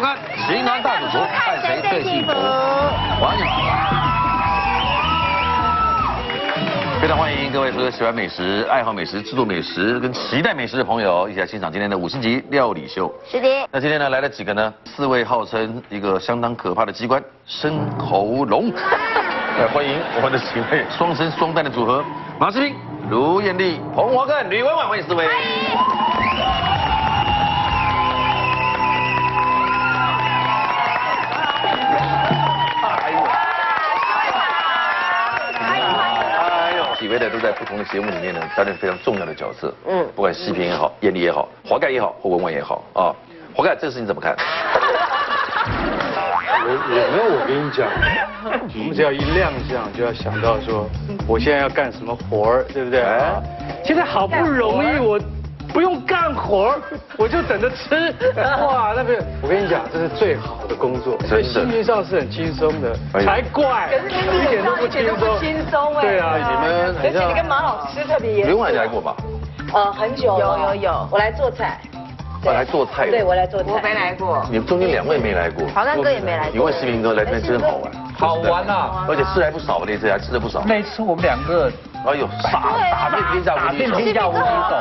收看《型男大主厨》，看谁最幸福。欢迎。非常欢迎各位所有喜欢美食、爱好美食、制作美食跟期待美食的朋友，一起来欣赏今天的五星级料理秀。是的，那今天呢来了几个呢？四位号称一个相当可怕的机关——生喉龙。来 欢迎我们的几位双生双蛋的组合：马世斌、卢艳丽、彭华根、吕文婉，欢迎四位。哎呦，几位呢都在不同的节目里面呢担任非常重要的角色。嗯，不管细平也好，艳丽也好，华盖也好，或文婉也好啊。华盖，这个事情怎么看？我，我没有，我跟你讲，我们只要一亮相，就要想到说，我现在要干什么活儿，对不对？啊，现在好不容易我不用干活，我就等着吃。哇，那个我跟你讲，这是最好的工作，所以心情上是很轻松的，才怪，一点都不轻松。轻松哎。对啊，你们而且你跟马老师特别严。刘婉来过吧？呃，很久有有有，我来做菜。我来做菜。对，我来做菜。我没来过。你们中间两位没来过。华干哥也没来过。你问视频哥来这边真好玩。好玩啊！而且吃还不少，那次还吃了不少。那次我们两个，哎呦，傻打遍天下无敌手。天下无敌手。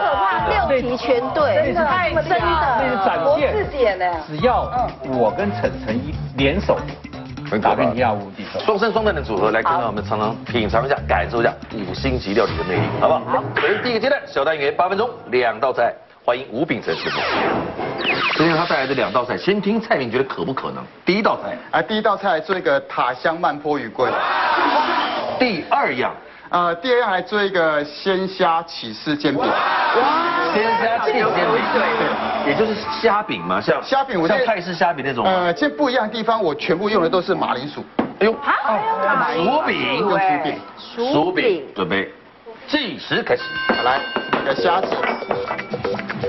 六题全对。真的，真的。那是展现。自己呢。只要我跟陈晨一联手，打遍天下无敌手。双生双蛋的组合来，跟我们常常品尝一下，感受一下五星级料理的魅力，好不好？好。首先第一个阶段，小单元八分钟，两道菜。欢迎吴秉成师傅。今天他带来的两道菜，先听菜名，觉得可不可能？第一道菜，哎，第一道菜做一个塔香慢坡鱼桂。第二样，呃，第二样来做一个鲜虾起司煎饼。哇，鲜虾起司煎饼，对，也就是虾饼嘛，像虾饼，像泰式虾饼那种。呃，这不一样的地方，我全部用的都是马铃薯。哎呦，薯饼，用薯饼，薯饼，准备，计时开始。好，来，一个虾子。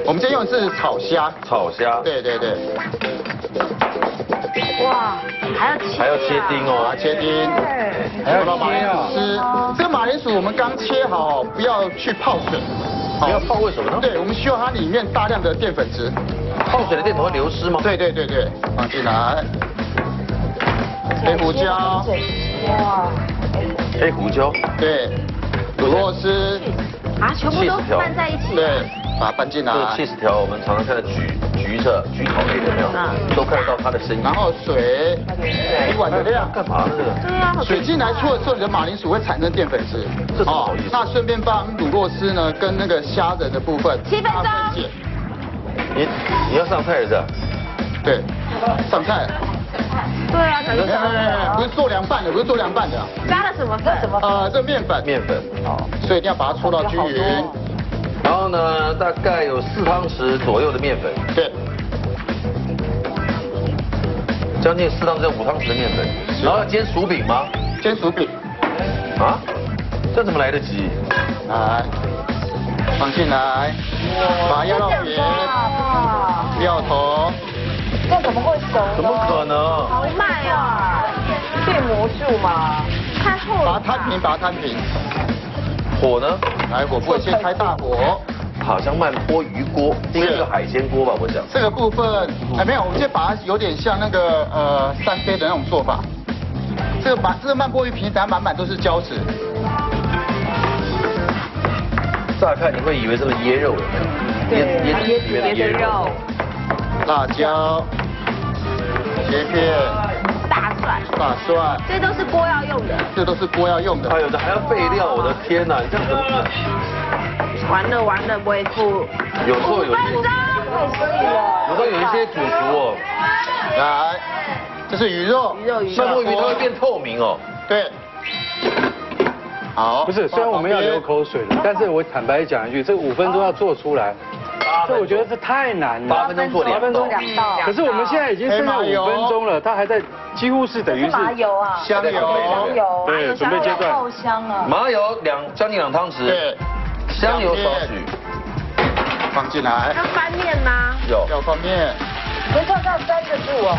我们今天用的是炒虾，炒虾，对对对。哇，还要切，还要切丁哦，切丁，还要马铃薯。这个马铃薯我们刚切好，不要去泡水。不要泡为什么呢？对，我们需要它里面大量的淀粉质。泡水的淀粉会流失吗？对对对对，放进来。黑胡椒。哇。黑胡椒。对。土洛斯。啊，全部都拌在一起。对。把它拌进来。这个 cheese 条，我们常常看到橘橘色、橘草类的，没有？都看得到它的身影。然后水，一碗的量。干嘛呢？对啊。水进来出的时候，你的马铃薯会产生淀粉质。这是好意思。那顺便把卤肉丝呢，跟那个虾仁的部分。七分钟。你你要上菜是吧？对，上菜。对啊。不是做凉拌的，不是做凉拌的。加了什么粉？什么？呃，这面粉。面粉。好。所以一定要把它搓到均匀。然后呢，大概有四汤匙左右的面粉。对。将近四汤匙五汤匙的面粉。然后要煎薯饼吗？煎薯饼。啊？这怎么来得及？来，放进来。把鸭肉片。料头。这怎么会熟？怎么可能？好慢啊！变魔术吗。太厚了。把它摊平，把它摊平。火呢？来，火不会先开大火。好像慢波鱼锅，应该是个海鲜锅吧？我想。这个部分还没有，我们先把它有点像那个呃三杯的那种做法。这个满这个慢波鱼平常满满都是胶质。乍看你会以为这是椰肉，有没有？椰椰子里面的肉。辣椒，切片。大蒜，这都是锅要用的，这都是锅要用的。还有的还要备料，我的天哪，你这样怎么？完了完了，微付。有时候有一些，有时候有一些主厨哦，来，这是鱼肉，鱼肉鱼肉，鱼它会变透明哦。对。好。不是，虽然我们要流口水了，但是我坦白讲一句，这五分钟要做出来。这我觉得这太难了，八分钟做两分钟两道。可是我们现在已经剩下五分钟了，他还在，几乎是等于是麻油啊，香油，麻油，对，准备阶段，爆香啊。麻油两将近两汤匙，对，香油少许，放进来。要翻面吗？有，要翻面。没错，要粘得住哦。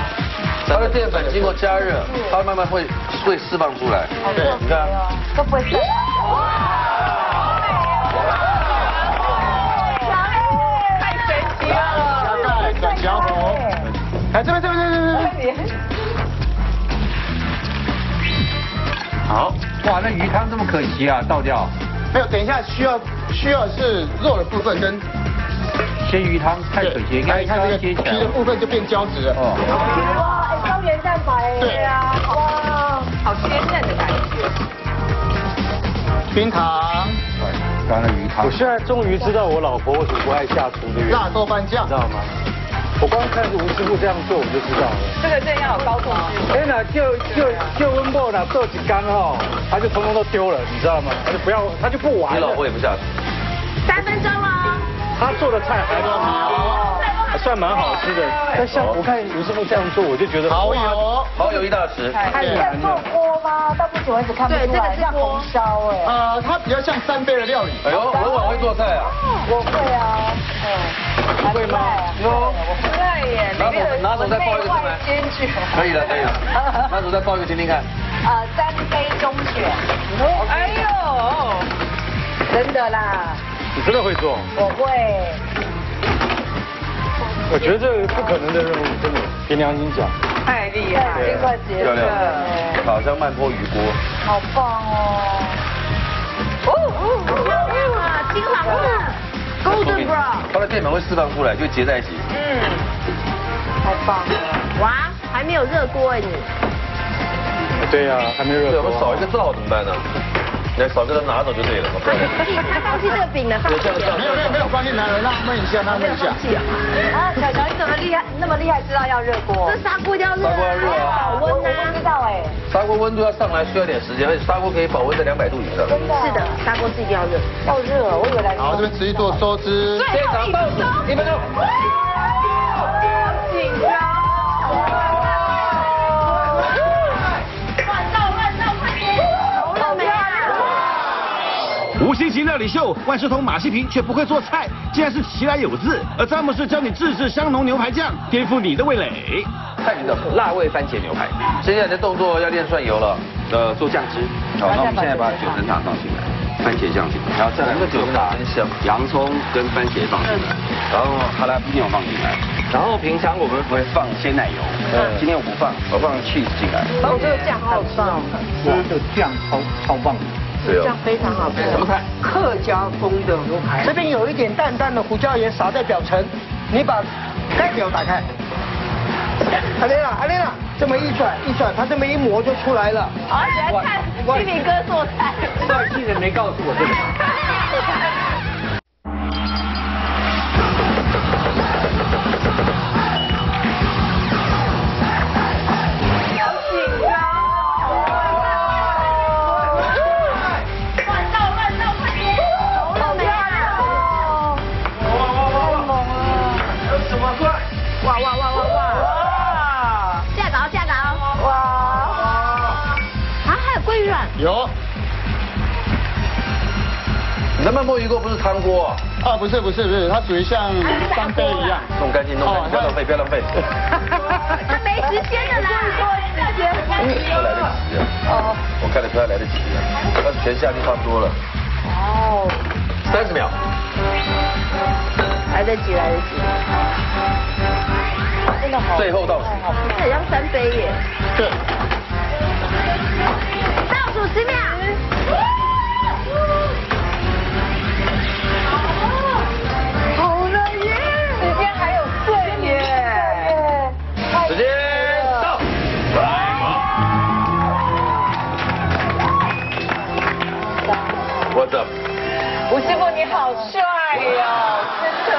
它的淀粉经过加热，它慢慢会会释放出来。对，你看，都不会散。小火，哎，这边这边这边。这边好，哇，那鱼汤这么可惜啊，倒掉。没有，等一下需要需要是肉的部分跟鲜鱼汤太可惜，应该你看这个皮的。部分就变胶质了。哦，哇，哎胶原蛋白哎。对啊，哇，好鲜嫩的感觉。冰糖、刚刚的鱼汤我。现在终于知道我老婆为什么不爱下厨的原因，辣豆瓣酱你知，道吗？我刚开始吴师傅这样做，我就知道了。这个这要有高度吗哎那就就就温布呢做几杆哦，他就通通都丢了，你知道吗？他就不要，他就不玩了。你老婆也不下厨，三分钟了，他做的菜还还算蛮好吃的，但像我看吴师傅这样做，我就觉得蚝哇油，蚝油一大匙，还是在做锅吗？到目前为止看不出来，像红烧哎。呃，它比较像三杯的料理。哎呦，文婉会做菜啊，我会啊，嗯，会吗？哟，对耶，拿手拿手再抱一个出来，先去。可以了可以了，拿手再爆一个听听看，呃，三杯中选。哎呦，真的啦，你真的会做？我会。我觉得这个不可能的任务，真的，凭良心讲。太厉害了，快结束漂亮了，，好像慢坡鱼锅，好棒哦！哦哦，漂亮啊，金黄色，Golden Brown，它的淀粉会释放出来，就结在一起，嗯，太棒了！哇，还没有热锅哎你，对呀，还没热对，我们。少一个灶怎么办呢？来少个人拿走就对了。他放弃这个饼了，放弃，没有没有没有关系，来来让焖一下，让焖一下。啊，小乔你怎么厉害？那么厉害，知道要热锅这？砂锅要热，砂锅要热啊保温我我不知，道哎，砂锅温度要上来需要点时间，而且砂锅可以保温在两百度以上。真的。是的，砂锅是一定要热。要热，我以为来。好，这边持续做收汁。最后一分钟一分钟。星级料理秀，万事通马西平却不会做菜，竟然是其来有自。而詹姆士教你自制香浓牛排酱，颠覆你的味蕾。看你的辣味番茄牛排。接下来的动作要练蒜油了，呃，做酱汁。好，那我们现在把九层塔放进来，番茄酱进来，然后再来个九层塔真香，洋葱跟番茄放进来，然后哈拉皮牛放进来，然后平常我们会放鲜奶油，今天我不放，我放 cheese 进来。哦，这个酱好好吃哦，哇，这个酱超超棒的。对哦酱。非常好吃。什么菜？客家风的牛排，这边有一点淡淡的胡椒盐撒在表层，你把盖表打开，阿丽娜，阿丽娜，这么一转一转，它这么一磨就出来了。好喜欢看经理哥做菜。帅气的没告诉我这个。你的慢波鱼锅不是汤锅啊？啊，不是不是不是，它属于像三杯一样。弄干净，弄干净，不要浪费，不要浪费。他没时间的啦。要来得及啊！我看得出来来得及啊，要是全下就差不多了。哦，三十秒。来得及，来得及。真的好。最后倒数。这很像三杯耶。对，倒数十秒。吴师傅你好帅哟，真的。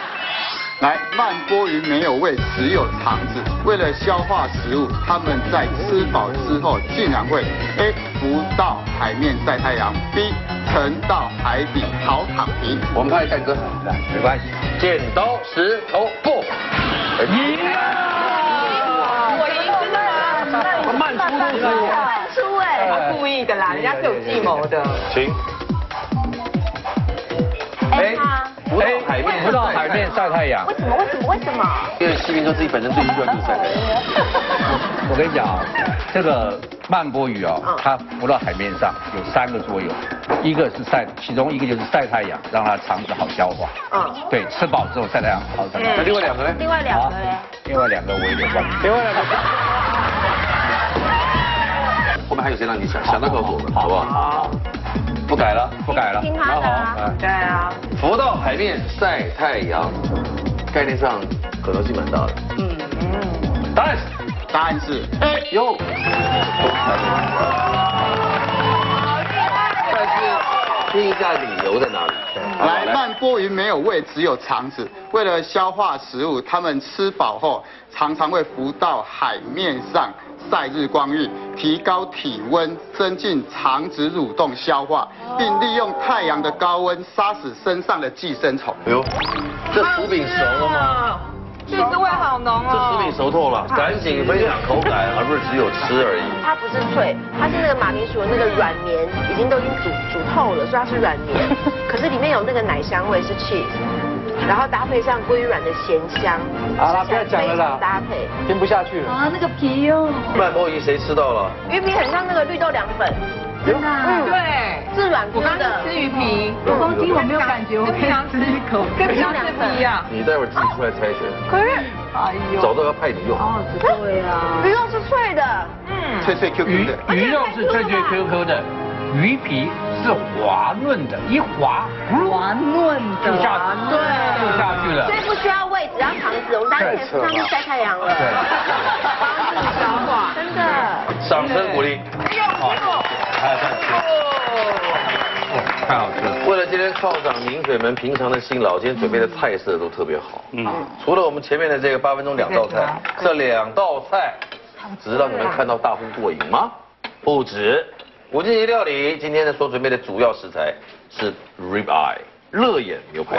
来，慢波鱼没有胃，只有肠子。为了消化食物，它们在吃饱之后，竟然会 A 浮到海面晒太阳，B 沉到海底好躺平。我们派干哥，没关系。剪刀石头布。赢我赢真的啊！慢出都可以。慢出哎。故意的啦，人家是有计谋的。请。哎他浮到海面，不到海面晒太阳为。什么？为什么？为什么？因为西明说自己本身最需要就是晒太阳。我跟你讲啊，这个慢波鱼哦，它浮到海面上有三个作用，一个是晒，其中一个就是晒太阳，让它肠子好消化。嗯，对，吃饱之后晒太阳好消化。那另外两个呢？另外两个呢？另外两个我有点忘记。另外两个。还有谁让你想想到告诉我们，好不好？好。不改了，不改了。听他的啊。对啊。浮到海面晒太阳，概念上可能性蛮大的。嗯嗯。答案是。答案是 A 有。但是听一下理由在哪里？来，曼波鱼没有胃，只有肠子。为了消化食物，它们吃饱后常常会浮到海面上晒日光浴，提高体温，增进肠子蠕动消化，并利用太阳的高温杀死身上的寄生虫。哎呦，这薯饼熟了吗？这滋味好浓哦！这食品熟透了，赶紧分享口感，而不是只有吃而已。它不是脆，它是那个马铃薯的那个软绵，已经都已经煮煮透了，所以它是软绵。可是里面有那个奶香味是 cheese，然后搭配上鲑鱼软的咸香。好了，不要讲了啦，搭配听不下去了。啊，那个皮哟。慢波鱼谁吃到了？鱼皮很像那个绿豆凉粉。真的？嗯对，是软我刚刚吃鱼皮，我刚听我没有感觉，我可以吃一口，跟平常吃不一样。你待会儿自己出来猜拳。可是，哎呦，找到要派你用。哦，对呀。鱼肉是脆的，嗯，脆脆 Q Q 的。鱼鱼肉是脆脆 Q Q 的，鱼皮是滑润的，一滑，滑润的，就下，对，就下去了。所以不需要喂，只要肠子，我们当天吃上去晒太阳了。对，帮助消化，真的。掌声鼓励。好。太好吃了！为了今天犒赏名嘴们平常的辛劳，今天准备的菜色都特别好。嗯，除了我们前面的这个八分钟两道菜，这两道菜只是让你们看到大呼过瘾吗？不止，五星级料理今天的所准备的主要食材是 rib eye。热眼牛排，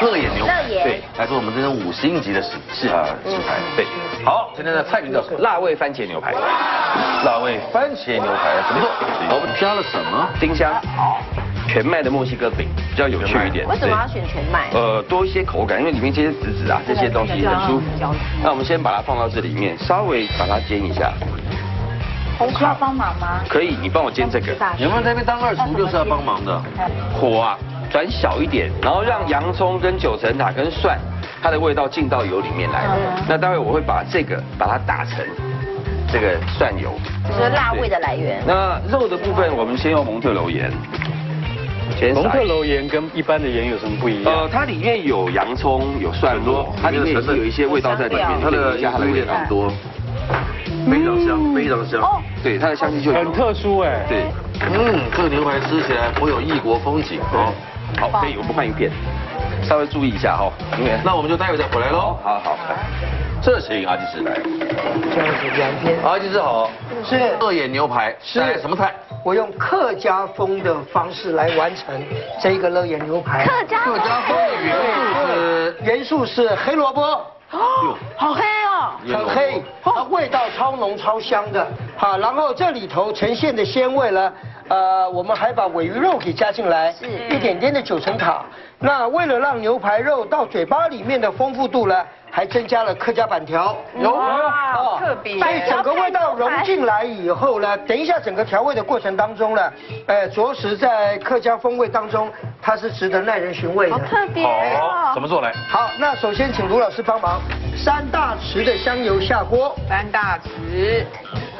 热眼牛排，对，来自我们这种五星级的食是啊食材，对。好，今天的菜名叫什么？辣味番茄牛排。辣味番茄牛排怎么做？我们加了什么？丁香，全麦的墨西哥饼，比较有趣一点。为什么要选全麦？呃，多一些口感，因为里面这些籽籽啊，这些东西很舒服。那我们先把它放到这里面，稍微把它煎一下。需要帮忙吗？可以，你帮我煎这个。有没有在那边当二厨就是要帮忙的？火啊。转小一点，然后让洋葱跟九层塔跟蒜，它的味道进到油里面来。那待会我会把这个把它打成这个蒜油，就是辣味的来源。那肉的部分，我们先用蒙特楼盐。蒙特楼盐跟一般的盐有什么不一样？呃，它里面有洋葱，有蒜末，它里面是有一些味道在里面，它的加的味很多，非常香，非常香。对，它的香气就很特殊哎。对，嗯，这个牛排吃起来颇有异国风情哦。好，可以，我不换一片，稍微注意一下哈，OK，那我们就待会再回来喽。好好，这行阿吉师来，这样子两片。阿吉师好，是二眼牛排，是什么菜？我用客家风的方式来完成这个乐眼牛排。客家客家风的元素是元素是黑萝卜，哦，好黑哦，很黑，它味道超浓超香的。好，然后这里头呈现的鲜味呢？呃，我们还把尾鱼肉给加进来，是一点点的九层塔。那为了让牛排肉到嘴巴里面的丰富度呢，还增加了客家板条。有啊，特别。所以整个味道融进来以后呢，等一下整个调味的过程当中呢，呃，着实在客家风味当中，它是值得耐人寻味的。好特别好。怎么做来？好，那首先请卢老师帮忙，三大匙的香油下锅。三大匙。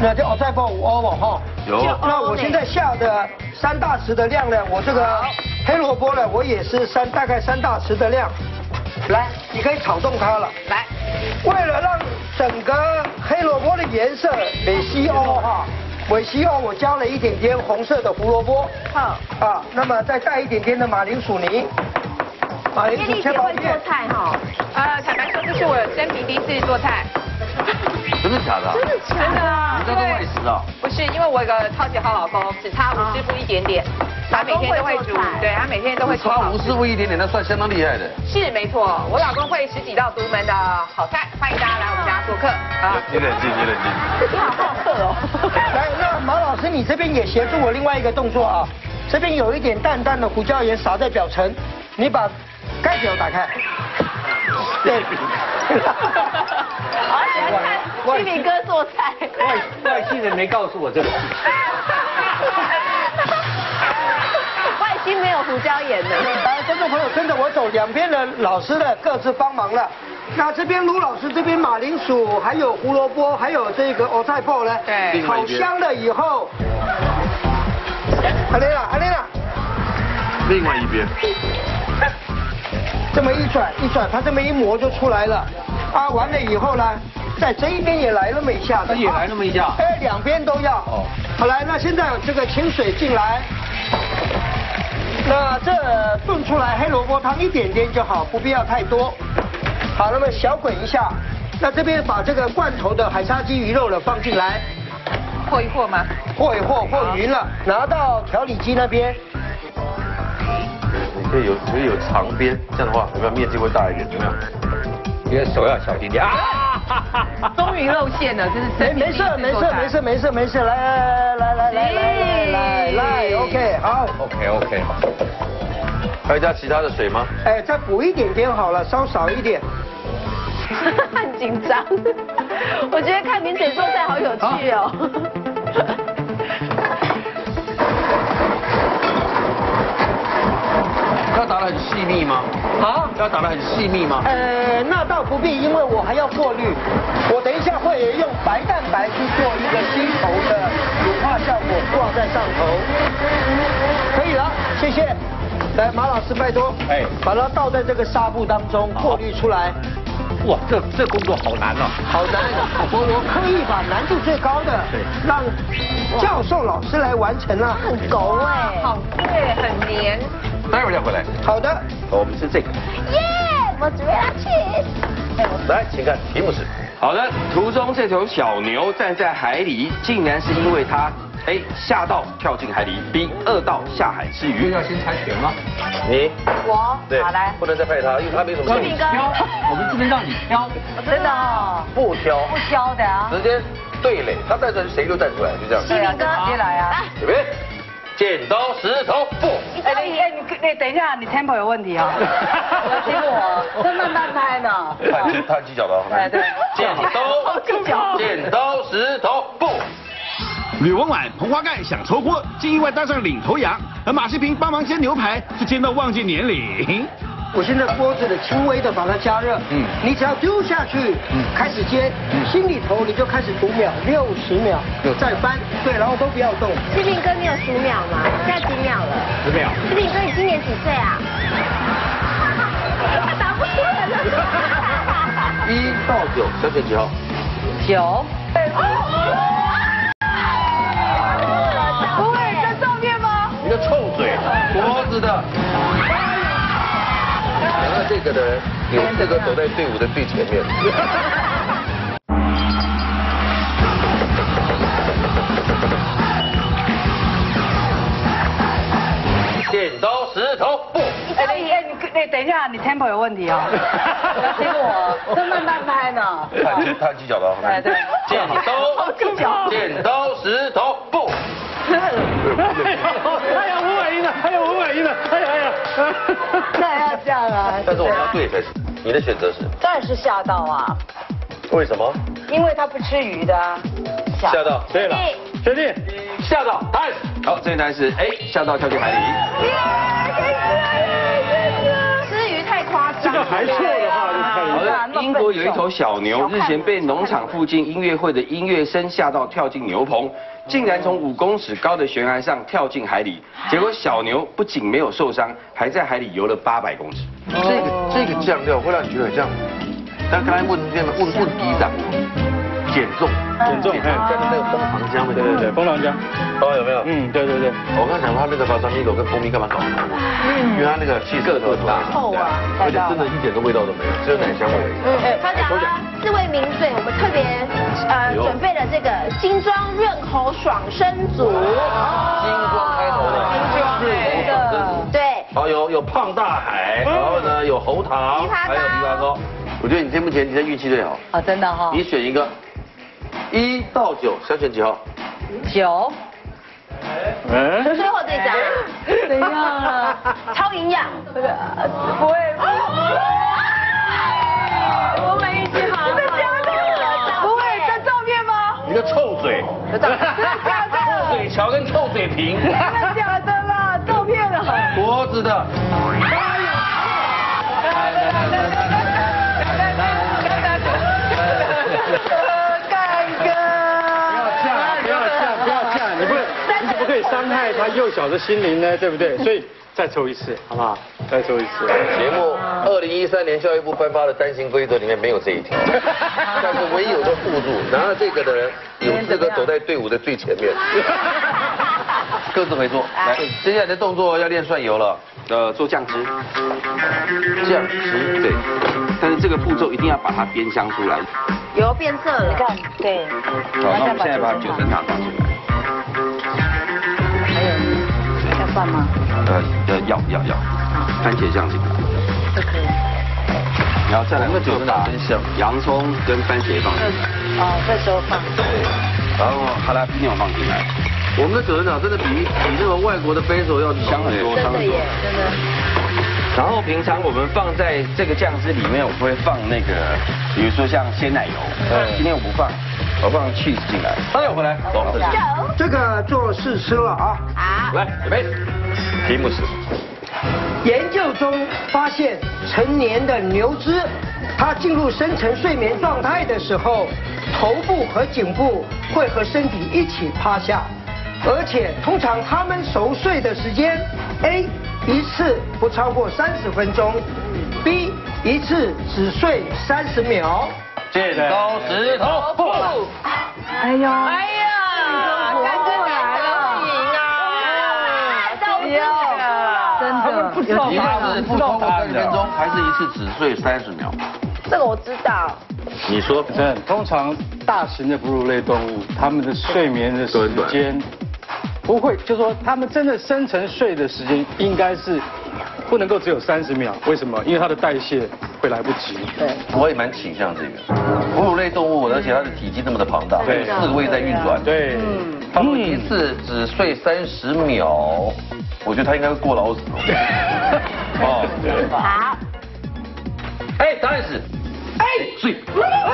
那就哦，再放五欧哈。有。那我现在下的三大匙的量呢，我这个黑萝卜呢，我也是三大概三大匙的量。来，你可以炒动它了。来，为了让整个黑萝卜的颜色美西欧哈，美西欧我加了一点点红色的胡萝卜。好。啊，那么再带一点点的马铃薯泥。马铃薯切块做菜哈。呃，坦白说，这是我生平第一次做菜。真的假的？真的假的？你在做外食啊？不是，因为我有个超级好老公，只差吴师傅一点点，他每天都会煮，对他每天都会煮。差吴师傅一点点，那算相当厉害的。是没错，我老公会十几道独门的好菜，欢迎大家来我们家做客啊！你冷静，你冷静。你好好客哦。来，那毛老师，你这边也协助我另外一个动作啊，这边有一点淡淡的胡椒盐撒在表层，你把盖表打开。对。好喜欢看玉米哥做菜。外外星人没告诉我这个事。外星没有胡椒盐的。来，观众朋友跟着我走，两边的老师呢各自帮忙了。那这边卢老师这边马铃薯，还有胡萝卜，还有这个欧菜包呢，对炒香了以后，阿莲娜，阿莲娜，另外一边，这么一转一转，它这么一磨就出来了。啊，完了以后呢，在这一边也来那么一下子，也来那么一下哎，两边都要。哦好来，那现在这个清水进来，那这炖出来黑萝卜汤一点点就好，不必要太多。好，那么小滚一下，那这边把这个罐头的海沙鸡鱼肉呢放进来，和一和吗？和一和和匀了，拿到调理机那边。你可以有所以有长边，这样的话有没有面积会大一点？有没有？你的手要小心点啊！终于露馅了，这是没真没事没事没事没事没事，来来来来来来来来，OK 好。OK OK，还有加其他的水吗？哎，再补一点点好了，稍少一点。很紧张，我觉得看明姐做菜好有趣哦。要打得很细密吗？好，要打得很细密吗？呃，那倒不必，因为我还要过滤。我等一下会用白蛋白去做一个吸头的乳化效果，挂在上头。可以了，谢谢。来，马老师拜托，哎把它倒在这个纱布当中，过滤出来。哇，这这工作好难哦。好难，我我刻意把难度最高的让教授老师来完成了。很狗哎，好对，很黏。待会再回来。好的，我们吃这个。耶！我准备要去。来，请看题目是。好的，图中这头小牛站在海里，竟然是因为它 A 吓到跳进海里，B 饿到下海吃鱼。要先猜拳吗？你我对好来，，不能再派他，因为他没什么兴趣。玉米哥，我们这边让你挑。真的哦，不挑，不挑的啊。直接对垒，他站出来谁就站出来，就这样。玉米哥，直接来啊。准备，剪刀石头布。哎，你哎你你等一下，你 tempo 有问题啊。结果这慢慢拍呢。他很他很计较的哦。对对剪刀，剪刀石头布。吕文婉、彭花盖想抽锅，竟意外当上领头羊，而马世平帮忙煎牛排，是煎到忘记年龄。我现在锅子的轻微的把它加热，嗯，你只要丢下去，嗯，开始煎，心里头你就开始读秒，六十秒，再翻，对，然后都不要动。志平哥，你有数秒吗？现在几秒了？十秒。志平哥，你今年几岁啊？他答不出来了。一到九，小姐几号？九。不会，这照片吗？你个臭嘴，脖子的。这个呢，有这个走在队伍的最前面。剪刀石头布。哎你哎你你等一下，你 tempo 有问题哦。结果这慢慢拍呢。他很他很计较的哦。对对剪刀，剪刀石头布。哎呀，五百亿呢，哎呀，五百亿呢，哎呀哎呀。那要这样啊。但是我们要对才是。你的选择是当然是吓到啊，为什么？因为他不吃鱼的啊。吓到。对了，确定。吓到，答案好，正确答案是 A 吓到跳进海里。吃鱼太夸张了。还错的话就好太的，英国有一头小牛，日前被农场附近音乐会的音乐声吓到，跳进牛棚，竟然从五公尺高的悬崖上跳进海里。结果小牛不仅没有受伤，还在海里游了八百公尺。这个这个酱料会让你觉得很像，但刚才问那个问问敌长，减重，减重在那那个蜂糖浆那个，对对对，蜂糖浆。哦有没有？嗯，对对对。我刚才讲他那个巴沙米狗跟蜂蜜干嘛搞？嗯因为他那个气色个头大，臭啊而且真的一点都味道都没有，只有奶香味而已。嗯，他讲啊，四位名嘴，我们特别呃准备了这个精装润喉爽身组。金装开头的，精装是的，对，好有有胖大海，然后呢有喉糖，枇杷膏还有枇杷膏。我觉得你这目前你的运气最好，啊，真的哈。你选一个，一到九，想选几号？九。嗯。最后这张，怎样啊？超营养。不会。我 没 嘴，真的假的？嘴桥跟臭嘴瓶，真的假的啦？照片啊！脖子的。干哥，不要这样，不要这样，不要这样，你不你怎么可以伤害他幼小的心灵呢？对不对？所以再抽一次，好不好？再说一次。节目二零一三年教育部颁发的单行规则里面没有这一条，但是唯有的附注拿了这个的人有资格走在队伍的最前面。各自回做，来，接下来的动作要练涮油了，呃，做酱汁，酱汁对，但是这个步骤一定要把它煸香出来。油变色了，看，对，好，那我们现在把九层塔放进来。还有要放吗？呃，呃，要要要，番茄酱进来，都可以。然后再来我们的九层塔真香洋葱跟番茄放进来，哦，这时候放。然后哈拉皮牛放进来，我们的九层塔真的比比那个外国的 basil 要香很多，香很多真的耶。，真的。然后平常我们放在这个酱汁里面，我会放那个，比如说像鲜奶油，今天我不放，我放 cheese 进来。当然回来，走，这个做试吃了啊。好，来准备，题目是研究中发现，成年的牛只，它进入深层睡眠状态的时候，头部和颈部会和身体一起趴下，而且通常它们熟睡的时间，A 一次不超过三十分钟，B 一次只睡三十秒。剪刀石头布。哎呦，哎呀，干哥你还赢啊！到底一次不超过三十分钟，还是一次只睡三十秒？这个我知道，你说。通常大型的哺乳类动物，它们的睡眠的时间不会，就说他们真的深层睡的时间应该是不能够只有三十秒。为什么？因为它的代谢会来不及。对，我也蛮倾向这个哺乳类动物，而且它的体积那么的庞大，对四个胃在运转，，对，它们一次只睡三十秒，我觉得它应该会过劳死。哦，好，哎，答案是，哎，睡。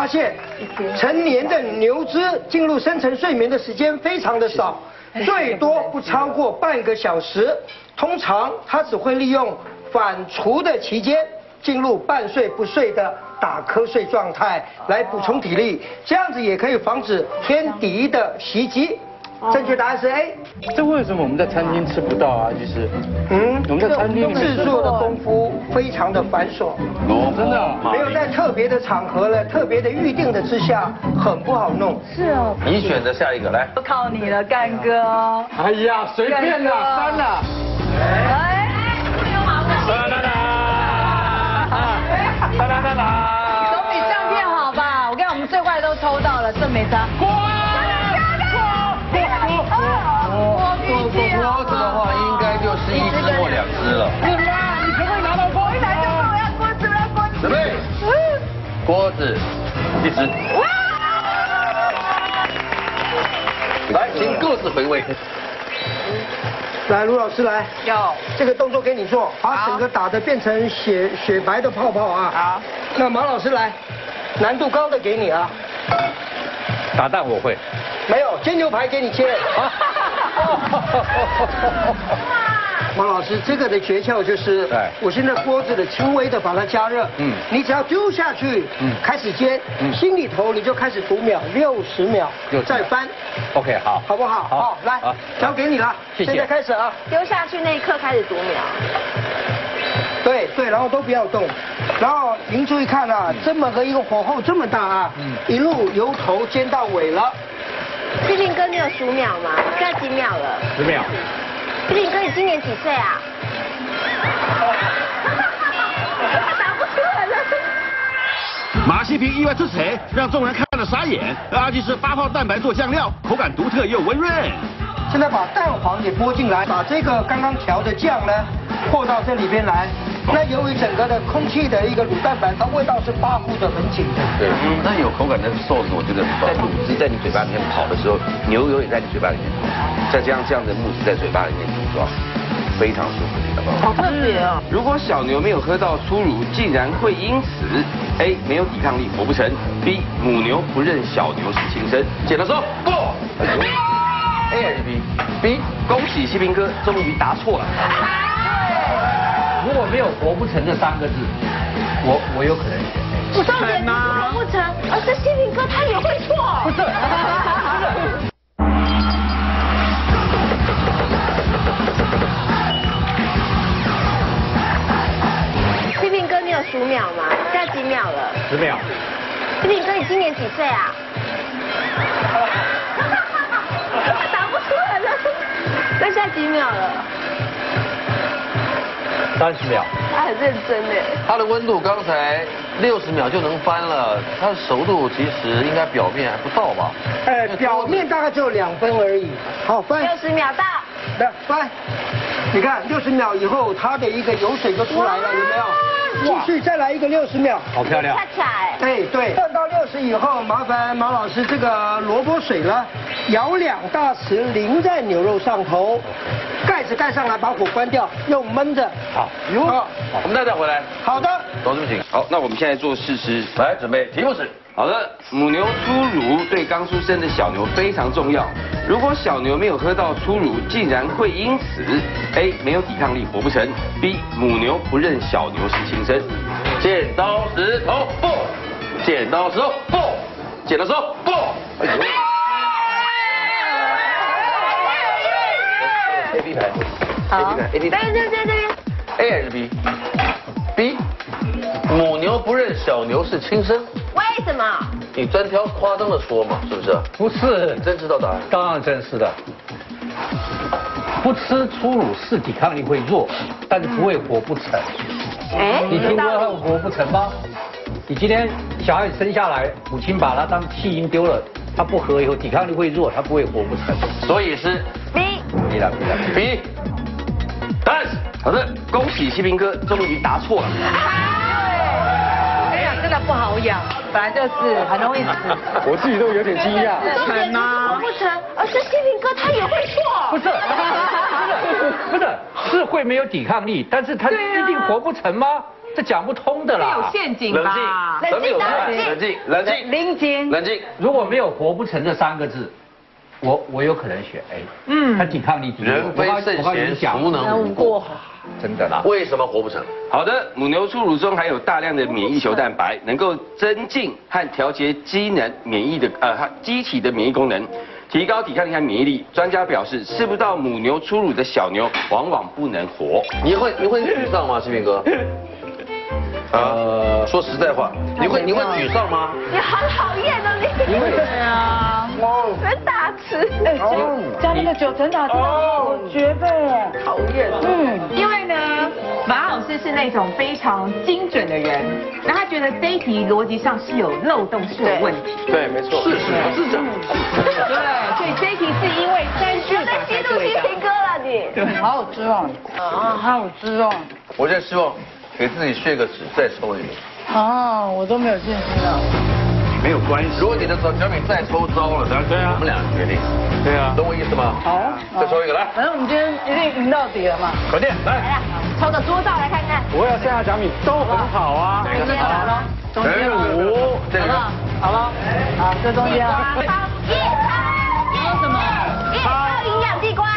发现，成年的牛只进入深层睡眠的时间非常的少，最多不超过半个小时。通常它只会利用反刍的期间进入半睡不睡的打瞌睡状态来补充体力，这样子也可以防止天敌的袭击。正确答案是 A。这为什么我们在餐厅吃不到啊？其实，嗯，我们在餐厅里制作的功夫非常的繁琐。哦真的啊没有在特别的场合了，特别的预定的之下，很不好弄。是哦，你选择下一个来。都靠你了，干哥。哎呀，随便啦，删了。哎，啦一只。来，请各自回位。来，卢老师来，有。这个动作给你做，把整个打的变成雪雪白的泡泡啊。好。那马老师来，难度高的给你啊。打蛋我会。没有，煎牛排给你切。马老师，这个的诀窍就是，对我现在锅子的轻微的把它加热，嗯你只要丢下去，嗯开始煎，嗯心里头你就开始读秒，六十秒60秒再翻，OK，好。好不好？好来好，交给你了，谢谢现在开始啊。丢下去那一刻开始读秒。对对，然后都不要动，然后您注意看啊，这么个一个火候这么大啊，嗯一路由头煎到尾了。毕竟哥，你有数秒吗？现在几秒了？十秒。毕竟哥，你今年几岁啊？答不出来了。马西平意外出彩，让众人看了傻眼。阿基是发泡蛋白做酱料，口感独特又温润。现在把蛋黄也拨进来，把这个刚刚调的酱呢和到这里边来。那由于整个的空气的一个卤蛋白，它味道是发乎的很紧的。对，那有口感的寿司，我觉得在卤汁在你嘴巴里面跑的时候，牛油也在你嘴巴里面跑，再加上这样的慕斯在嘴巴里面组装，非常舒服。好特别哦。如果小牛没有喝到初乳，竟然会因此 A 没有抵抗力活不成，B 母牛不认小牛是亲生。剪刀石头布。A 还是 B？B。恭喜西平哥终于答错了。如果没有活不成这三个字，我我有可能不是活不成，而是西平哥他也会错。不是，西平哥，你有数秒吗？现在几秒了？十秒。西平哥，你今年几岁啊？答不出来了。那现在几秒了？三十秒。他很认真呢。它的温度刚才六十秒就能翻了，它的熟度其实应该表面还不到吧？呃，表面大概只有两分而已。好翻，六十秒到。来翻。你看六十秒以后，它的一个油水就出来了，有没有？继续再来一个六十秒。好漂亮恰。恰哎。哎，对，转到六十以后，麻烦马老师这个萝卜水呢，舀两大匙淋在牛肉上头，盖子盖上来，把火关掉，用焖着。好，好，我们再再回来，好的。董事请。好，那我们现在做试吃。来准备，题目是好的，母牛初乳对刚出生的小牛非常重要。如果小牛没有喝到初乳，竟然会因此 A 没有抵抗力活不成，B 母牛不认小牛是亲生。剪刀石头布，剪刀石头布，剪刀石头布。哎呦 A B 牌，A B 牌，A B 对牌对对对。，A 还是 B？B，母牛不认小牛是亲生，为什么？你专挑夸张的说嘛，是不是？不是你，真知道答案？当然真是的。不吃初乳是抵抗力会弱，但是不会活不成。哎，你听过他活不成吗？你今天小孩子生下来，母亲把他当弃婴丢了，他不喝以后抵抗力会弱，他不会活不成。所以是 B。B 了，B 了。B。答案是好的，恭喜西平哥终于答错了。真的不好养，本来就是很容易死。我自己都有点惊讶。成吗不是活不成，而是西平哥他也会错。不是，不是，是会没有抵抗力，但是他一定活不成吗？这讲不通的啦。有陷阱吧冷静吧？，咱们有答案，冷静冷静，冷静，冷静。如果没有活不成这三个字，我我有可能选 A。嗯他抵抗力低。人非圣贤，你讲孰能无过？真的啦。为什么活不成？好的，母牛初乳中含有大量的免疫球蛋白，能够增进和调节机能免疫的呃它机体的免疫功能，提高抵抗力和免疫力。专家表示，吃不到母牛初乳的小牛往往不能活。你会你会沮丧吗，志平哥？呃，说实在话，你会你会沮丧吗？你好讨厌啊你。对啊，很打词。哎，加那个九层塔真的好绝配哦。讨厌。嗯，因为呢，马老师是那种非常精准的人，那他觉得这一题逻辑上是有漏洞，是有问题。对，没错。事实不是这样。对，所以这一题是因为三句又在激怒西平哥了你。对，好有失望啊，好有失望我现在希望给自己削个纸，再抽一个。啊，我都没有信心了。没有关系。如果你的小米再抽糟了，咱对啊我们俩决定，对啊。懂我意思吗？好，再抽一个来，反正我们今天一定赢到底了嘛。快点来，来了，抽个猪照来看看。我要剩下奖品都很好啊。中间好了，中间人五，这个好了，好了，好，这中间啊。好，叶超什么？叶超营养地瓜。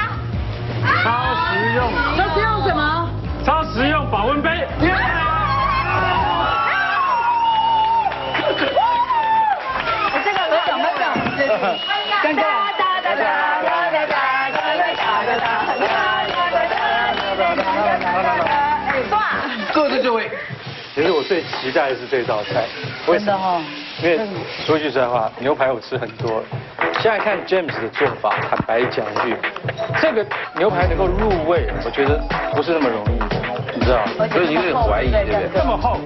超实用，那是用什么？超实用保温杯。哒哒哒哒哒哒哒哒哒哒哎坐坐在座位其实我最期待的是这道菜为什么？因为说句实在话牛排我吃很多。现在看 james 的做法坦白讲一句这个牛排能够入味我觉得不是那么容易的你知道所以你有点怀疑这个这么厚。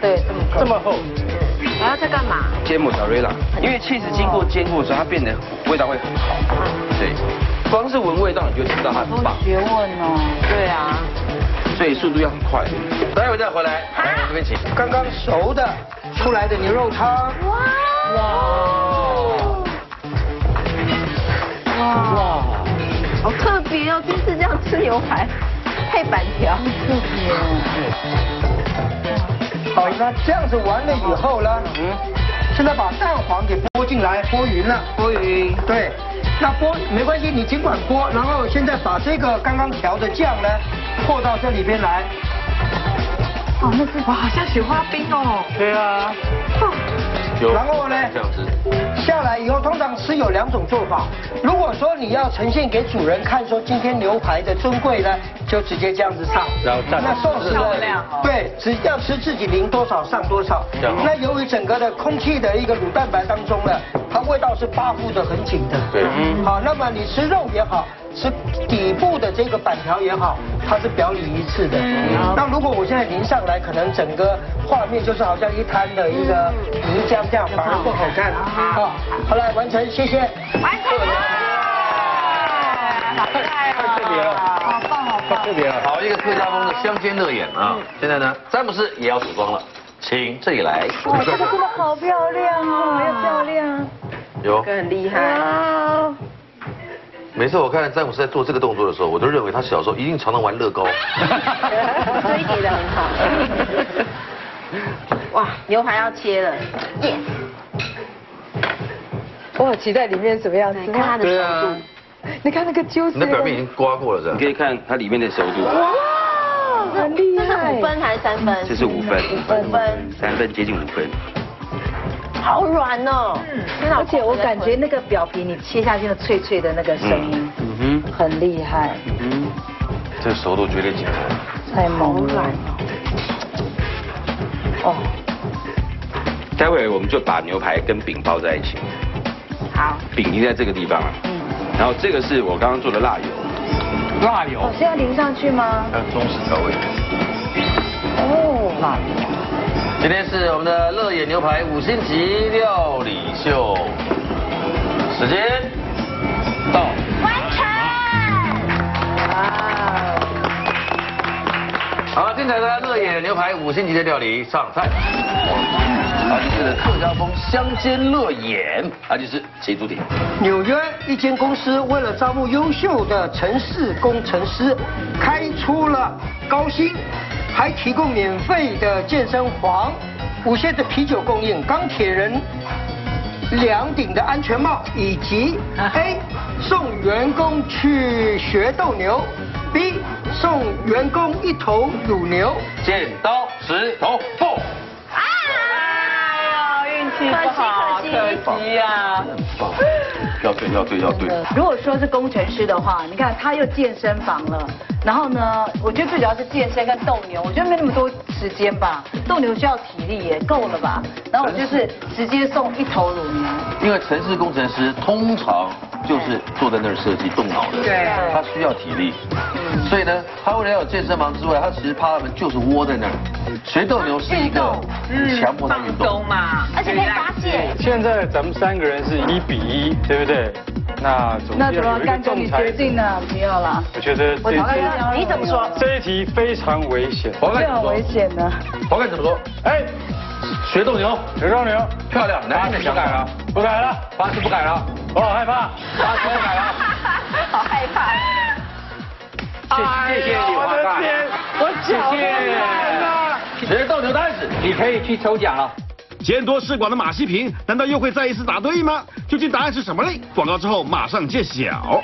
对这么厚。这么厚。还要在干嘛？煎莫扎瑞拉，因为 cheese 经过煎过之后，它变得味道会很好。对，光是闻味道你就知道它很棒，学问哦。对啊。所以速度要很快。待会再回来，来这边请。刚刚熟的出来的牛肉汤，哇，好特别哦，第一次这样吃牛排。配板条。好，那这样子完了以后呢，嗯，现在把蛋黄给拨进来，拨匀了，拨匀。对，那拨没关系，你尽管拨，然后现在把这个刚刚调的酱呢，泼到这里边来。哦，那是哇，好像雪花冰哦。对啊。然后呢，这样子。下来以后，通常是有两种做法。如果说你要呈现给主人看，说今天牛排的尊贵呢，就直接这样子上。然后蘸那寿司呢？对，只要吃自己淋多少上多少。那由于整个的空气的一个乳蛋白当中呢，它味道是扒附的很紧的。对，好，那么你吃肉也好，吃底部的这个板条也好，它是表里一致的。那如果我现在淋上来，可能整个画面就是好像一滩的一个泥浆这样，反而不好看。好，好来完成，谢谢。完成了，好厉害太特别了好棒好棒。太特别了。好一个客家风的香煎乐眼啊！现在呢，詹姆斯也要组装了，请这里来。哇，这个真的好漂亮哦，又漂亮。有，这个很厉害。哇，每次我看詹姆斯在做这个动作的时候，我都认为他小时候一定常常玩乐高。堆叠的很好。哇，牛排要切了，耶！我好期待里面怎么样你。看它的对熟度啊。，你看那个揪丝你的表面已经刮过了，是吧你可？以看它里面的熟度，哇，很厉这是害。五分还是三分？这是五分，五分，三分接近五分。好软哦。而且我感觉那个表皮你切下去的脆脆的那个声音，嗯哼很厉害，嗯哼。这个熟度绝对精彩。太猛了。哦，待会我们就把牛排跟饼包在一起，好。饼已经在这个地方了。然后这个是我刚刚做的辣油，辣油哦，是要淋上去吗？还有中式调味。哦，辣今天是我们的乐野牛排五星级料理秀，时间到。完成。好，精彩的乐野牛排五星级的料理上菜。啊，就是客家风香煎乐眼，啊，就是切猪点。纽约一间公司为了招募优秀的城市工程师，开出了高薪，还提供免费的健身房、无限的啤酒供应、钢铁人两顶的安全帽，以及 A 送员工去学斗牛，B 送员工一头乳牛。剪刀石头布。哎呦，运气不好，可惜可惜可惜呀。要对要对要对。如果说是工程师的话，你看他又健身房了，然后呢，我觉得最主要是健身跟斗牛，我觉得没那么多时间吧，斗牛需要体力也够了吧，然后我就是直接送一头乳牛，因为城市工程师通常就是坐在那儿设计动脑的，对他需要体力，所以呢，他为了要有健身房之外，他其实怕他们就是窝在那儿。学斗牛是一个强迫他放运动，嘛，而且可以发泄。现在咱们三个人是一比一，对不对？那怎么是要有一个干脆你决。定呢？不要了，我觉得这一题你怎么说？这一题非常危险。黄盖怎么说这很危？险的。黄盖怎么说？哎，学斗牛学斗牛，漂亮，男人的想法。不改了，八十不改了，我好害怕。八十不改了。好害怕。谢谢谢你，我的天，我脚都软了。学斗牛开始，你可以去抽奖了。见多识广的马西平，难道又会再一次答对吗？究竟答案是什么嘞？广告之后马上揭晓。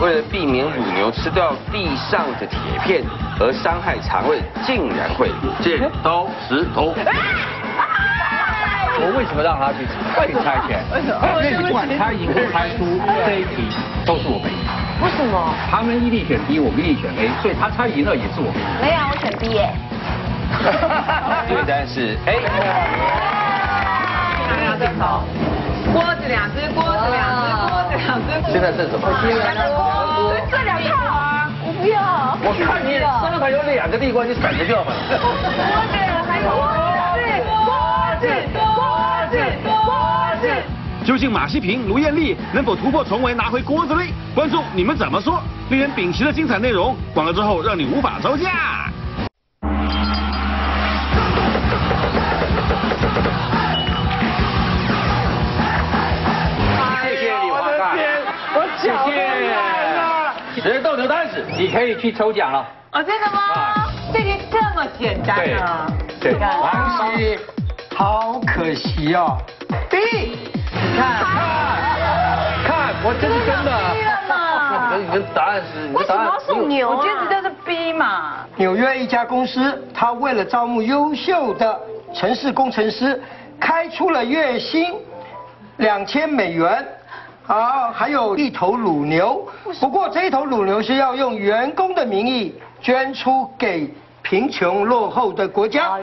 为了避免乳牛吃掉地上的铁片而伤害肠胃，竟然会剪刀石头。我为什么让他去去猜拳？为什么？因为不管他赢或猜输，这一题都是我们赢。为什么？他们一力选 B，我们一力选 A，所以他猜赢了也是我们赢。没有，我选 B 耶。对，但是哎，两只头，锅子两只，锅子两只，锅子两只。现在是什么？这两套啊，我不要。我看你刚才有两个地瓜，你闪着掉吧。锅子还有锅子，锅子，锅子。究竟马西平、卢艳丽能否突破重围拿回锅子嘞？观众你们怎么说？令人屏息的精彩内容，广告之后让你无法招架。你可以去抽奖了。哦，真的吗？这题这么简单啊？对，王希，好可惜哦。B，你看，看，看我这是真的。可是你的答案是，你的答案为什么要送牛啊？我觉得这就是 B 嘛。纽约一家公司，它为了招募优秀的城市工程师，开出了月薪两千美元。好，还有一头乳牛，不过这一头乳牛是要用员工的名义捐出给贫穷落后的国家。哦，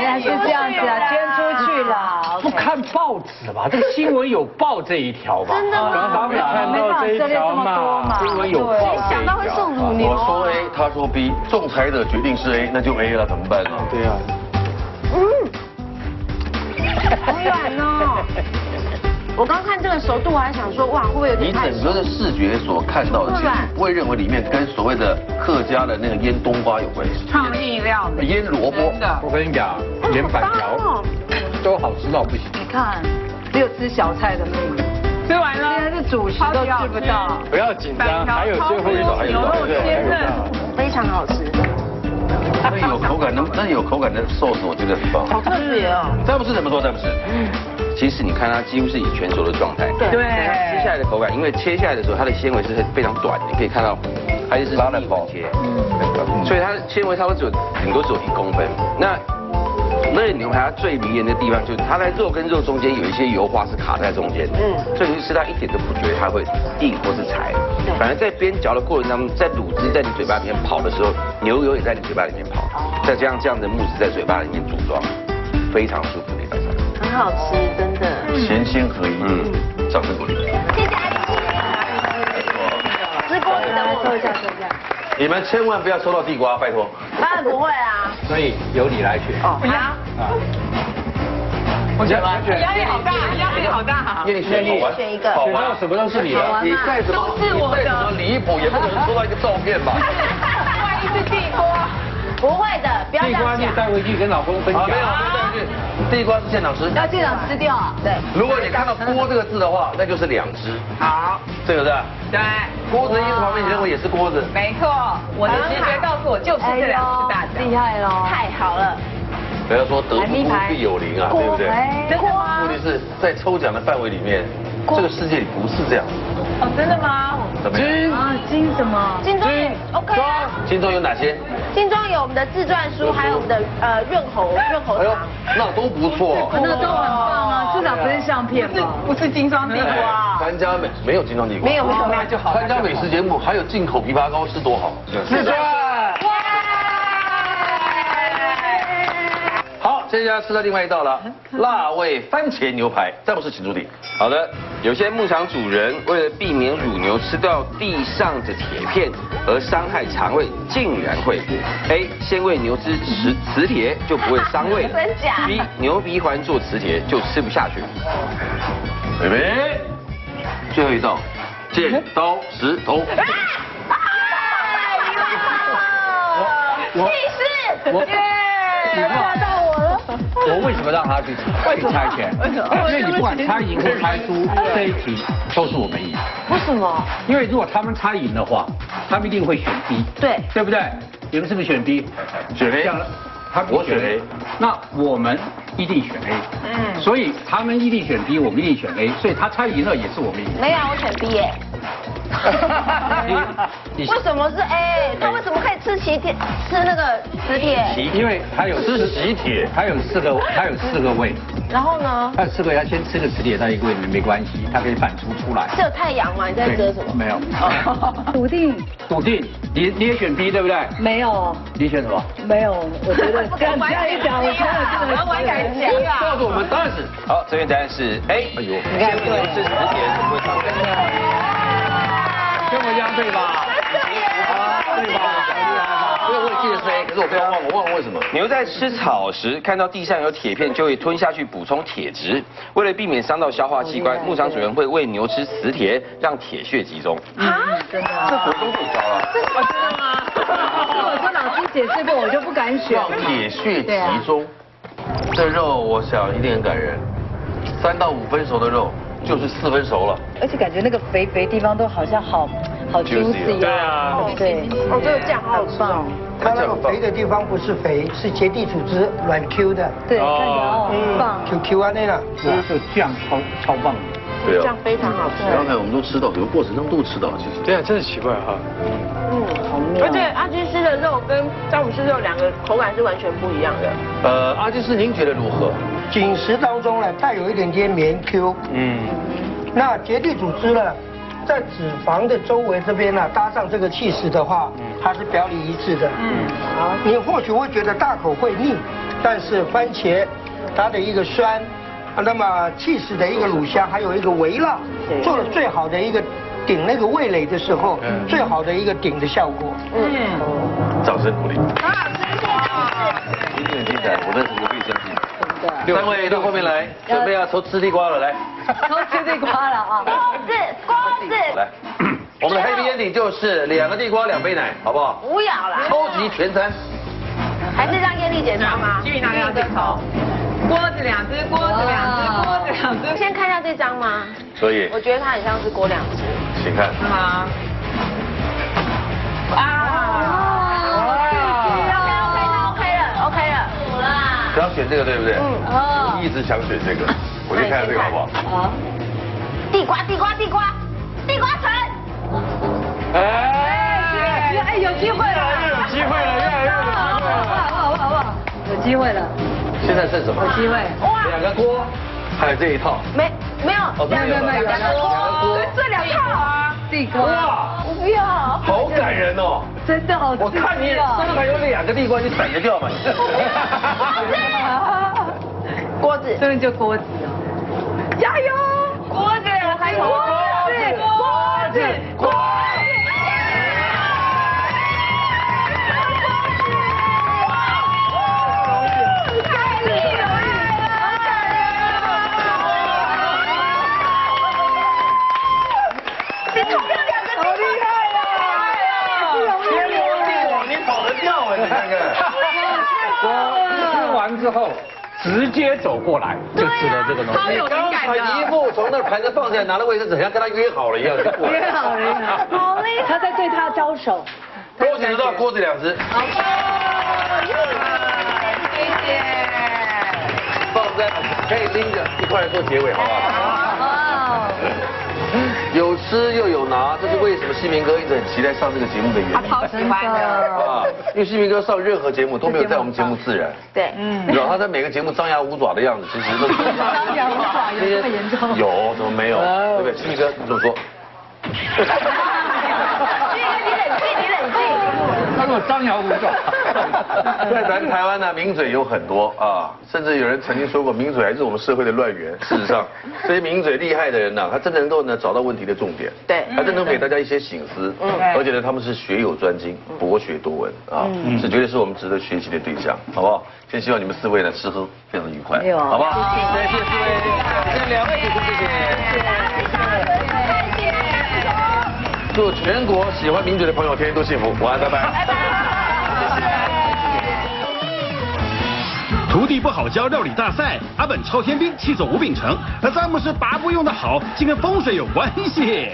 原来是这样。原来是这样子啊，捐出去了。不看报纸吧？这个新闻有报这一条吧？真的吗刚刚没看到这一条嘛？新闻有报这一条。想到会送乳牛我说 A，他说 B，仲裁者决定是 A，那就 A 了，怎么办呢？对啊。好软哦。我刚看这个熟度，我还想说，哇，会不会有你点太整个的视觉所看到的，其实不会认为里面跟所谓的客家的那个腌冬瓜有关系，创意料理，腌萝卜。我跟你讲，连板条哦。都好吃到不行。你看，只有吃小菜的命，吃完了，现在是主食都吃不到。不要紧张，还有最后一种，还有牛肉对鲜嫩，非常好吃，那有口感那，那有口感的寿司，我觉得很棒。好特别哦。詹姆斯怎么说？詹姆斯，其实你看它几乎是以全熟的状态，对它切下来的口感，因为切下来的时候它的纤维是非常短的，你可以看到它就是拉的薄切，所以它的纤维差不多只有顶多只有一公分。那那牛排它最迷人的地方就是它在肉跟肉中间有一些油花是卡在中间的，嗯所以你吃它一点都不觉得它会硬或是柴，反而在边嚼的过程当中，在卤汁在你嘴巴里面跑的时候，牛油也在你嘴巴里面跑，再加上这样的慕斯在嘴巴里面组装，非常舒服的一道菜。很好吃，真的。咸鲜合一，嗯嗯，掌声鼓励。谢谢阿姨。直播你的我收一下，收一下。你们千万不要抽到地瓜，拜托。当然不会啊。所以由你来选。哦，要。啊。我选完，压力好大，压力好大。叶丽轩你选一个好玩选到什么都是你的。你再怎么都是我再怎么离谱，也不可能抽到一个照片吧？不会的，不要这地瓜。你带回去跟老公分，享没。有，没带回去。地瓜是现场吃。要现场吃掉。对。如果你看到“锅”这个字的话，那就是两只，好，对不是？对，锅子一直旁边，你认为也是锅子？没错，我的直觉告诉我就是这两只大小。厉害喽！太好了。不要说得不必有灵啊，对不对？哎，真的吗问？题是在抽奖的范围里面，这个世界里不是这样。哦，真的吗？怎么样？啊，金什么？金装也 OK 啊，金钟有哪些？金装有我们的自传书，还有我们的呃润喉润喉哎呦糖。，那都不错。那都很棒啊，至少不是相片吧？不是金装地瓜。参加美没有金装地瓜，没有没有没有就好参加美食节目还有进口枇杷膏是多好。自传。好，接下来吃到另外一道了，辣味番茄牛排，詹姆斯请出题。好的，有些牧场主人为了避免乳牛吃到地上的铁片而伤害肠胃，竟然会 A 先喂牛吃磁磁铁就不会伤胃 真假，B 牛鼻环做磁铁就吃不下去。准备，最后一道，剪刀石头。气势。我耶！抓到我了。我为什么让他去去猜拳？因为你不管猜赢或猜输，这一题都是我们赢。为什么？因为如果他们猜赢的话，他们一定会选 B，对对不对？你们是不是选 B？选 A 这样他我选 A 那我们一定选 A。嗯，所以他们一定选 B，我们一定选 A，所以他猜赢了也是我们赢。没有，我选 B 耶。你为什么是 A？他为什么可以吃喜帖，吃那个磁铁？因为他有吃喜铁，他有四个，他有四个胃，然后呢？他有四个要先吃个磁铁在一个胃里面没关系，他可以反出出来。是有太阳吗？你在遮什么？没有。笃定笃定，你你也选 B 对不对？没有，你选什么？没有，我觉得 这样这样一讲，我真的我玩敢！告诉我们答案是。好，正确答案是 A。哎呦，你看先喂牛吃磁铁就不会伤胃。跟我一样对吧？对吧？所以我也记得是 A，可是我不要忘，我忘了为什么。牛在吃草时看到地上有铁片，就会吞下去补充铁质。为了避免伤到消化器官，牧场主人会喂牛吃磁铁，让铁血集中。啊？真的。这国中就教了。这是真的吗？是 我跟老师解释过，我就不敢选。让铁血集中。这肉我想一定很感人，三到五分熟的肉就是四分熟了。而且感觉那个肥肥地方都好像好好 juicy 对啊对，哦，这个酱好好吃哦。它那个肥的地方不是肥，是结缔组织，软 Q 的。对，看起来哦很棒。Q Q 啊那个。这个酱超超棒的。对啊酱，非常好吃。刚才我们都吃到，整个过程中都吃到，其实。对啊，真的奇怪哈。嗯而且阿基师的肉跟詹姆斯肉两个口感是完全不一样的。呃，阿基师，您觉得如何？紧实当中呢，带有一点点绵 Q。嗯，那结缔组织呢，在脂肪的周围这边呢，搭上这个气势的话，它是表里一致的。嗯，好，你或许会觉得大口会腻，但是番茄它的一个酸，啊那么气势的一个乳香，还有一个围绕，做了最好的一个顶那个味蕾的时候，最好的一个顶的效果。嗯掌声鼓励。今天很精彩，我真是不必相信。三位到后面来，准备要抽吃地瓜了，来。抽吃地瓜了啊！瓜子，瓜子，来，我们的 Happy Ending 就是两个地瓜，两杯奶，好不好？不要啦。超级全餐。还是让艳丽姐抽吗？居民拿两只头，锅子两只，锅子两只，锅子两只，先看一下这张吗？所以，我觉得它很像是锅两只。请看。是吗？啊！OK 了，OK 了。只要选这个对不对？嗯哦我一直想选这个，我就看这个好不好？好，地瓜，地瓜，地瓜，地瓜城。哎，哎，有机会了，有机会了，越来越有机好不会了。好？好不好？好不好？有机会了，现在剩什么？有机会。两个锅，还有这一套。没，没有。哦，没有没有两个锅，两个锅。这两套啊。地瓜，哇，我不要。好感人哦！真的好吃我看你身上有两个地瓜，你闪得掉吗？锅子。真的就锅子哦。加油！锅子，我还有锅子，锅子，锅子。之后直接走过来，就吃了这个东西。超有灵刚才感的。一副从那盘子放下来，拿了卫生纸，好像跟他约好了一样。约好了，约 好了。好厉害！他在对他招手。锅子知道锅子两只，好棒！谢谢放在可以拎着一块做结尾，好不好？吃又有拿，这是为什么西明哥一直很期待上这个节目的原因。超喜欢的。啊，因为西明哥上任何节目都没有在我们节目自然，对，嗯你知道他在每个节目张牙舞爪的样子，其实都张牙舞爪 有这么严重？有怎么没有？对不对？西明哥你怎么说？你冷静，你冷静。他说我张牙舞爪。在咱台湾呢，名嘴有很多啊，甚至有人曾经说过，名嘴还是我们社会的乱源。事实上，这些名嘴厉害的人呢，他真的能够呢找到问题的重点，对他真能给大家一些醒思，嗯，而且呢，他们是学有专精，博学多闻啊，这绝对是我们值得学习的对象，好不好？先希望你们四位呢吃喝非常的愉快，好不好？谢谢四位，谢谢两位，谢谢。祝全国喜欢名嘴的朋友天天都幸福，晚安，拜拜。徒弟不好教料理大赛，阿本超天兵气走吴秉承，而詹姆斯拔步用的好，竟跟风水有关系。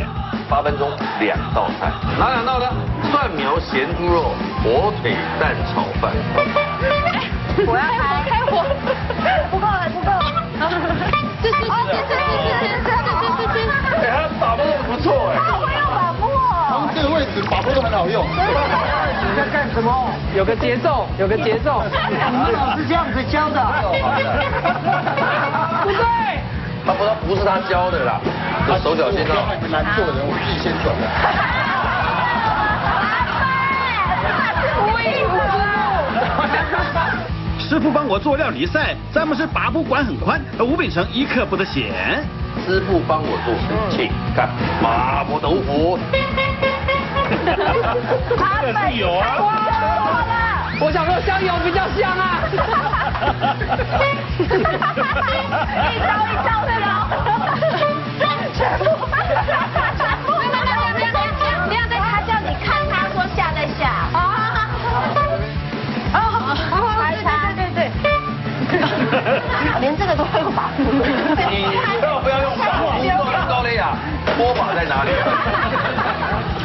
八分钟两道菜，哪两道呢？蒜苗咸猪肉、火腿蛋炒饭。我要开，开火，不够了，不够了。这是，哦，这这这这这个位置把握都很好用。你在干什么？有个节奏，有个节奏。你老师这样子教的。不对。他不，他不是他教的啦，这手脚先到。很难做的人，我自己先转的。师傅帮我做料理赛，詹姆斯拔不管很宽，而吴秉承一刻不得闲。师傅帮我做事，请看麻婆豆腐。这个是有啊。我想说香油比较香啊。一招一招的喽。全部。没有没有没有没有没有在他叫你看他说下再下。对对对。连这个都会有把握。你要不要用法？不用高雷亚，拖把在哪里啊？